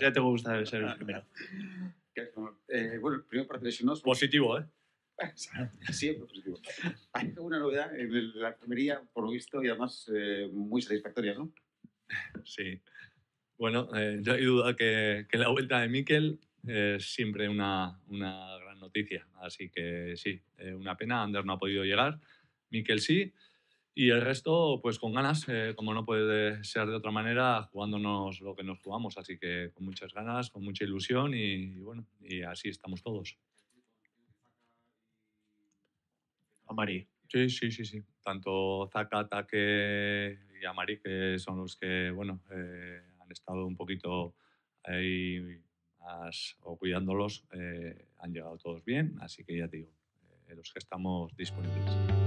Ya te gusta ser el primero. Eh, bueno, el primer parte de lesionados. Positivo, ¿eh? Siempre positivo. Hay alguna novedad en la enfermería, por lo visto, y además eh, muy satisfactoria, ¿no? Sí. Bueno, eh, no hay duda que, que, la vuelta de Miquel es siempre una, una gran noticia. Así que sí, eh, una pena. Ander no ha podido llegar. Miquel sí. Y el resto, pues con ganas, eh, como no puede ser de otra manera, jugándonos lo que nos jugamos. Así que con muchas ganas, con mucha ilusión y, y bueno, y así estamos todos. Amari. Sí, sí, sí, sí. Tanto Zaka, Take y Amari, que son los que, bueno, eh, han estado un poquito ahí más, o cuidándolos, eh, han llegado todos bien. Así que ya te digo, eh, los que estamos disponibles.